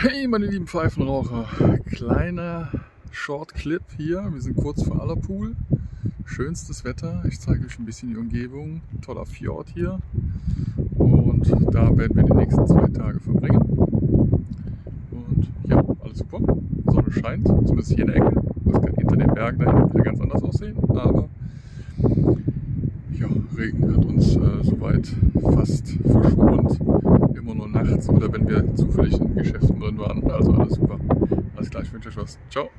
Hey meine lieben Pfeifenraucher, kleiner Short Clip hier. Wir sind kurz vor Allerpool. Schönstes Wetter. Ich zeige euch ein bisschen die Umgebung. Toller Fjord hier. Und da werden wir die nächsten zwei Tage verbringen. Und ja, alles super. Sonne scheint, zumindest hier in der Ecke. Das kann hinter den Bergen da ganz anders aussehen. Aber ja, Regen hat uns äh, soweit fast verschont nachts oder wenn wir zufällig in Geschäften drin waren. Also alles super. Alles klar, ich wünsche euch was. Ciao.